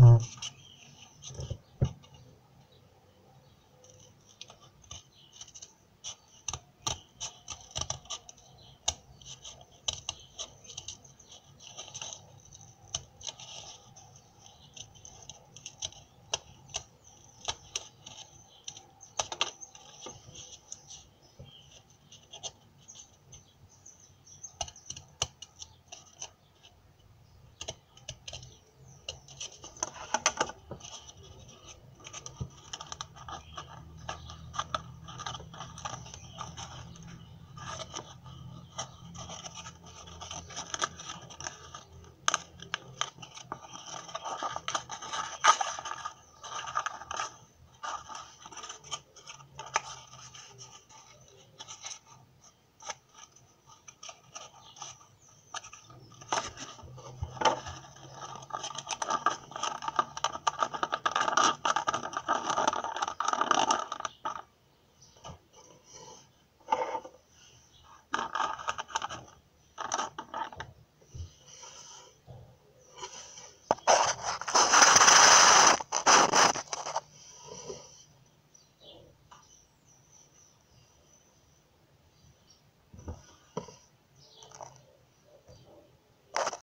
嗯。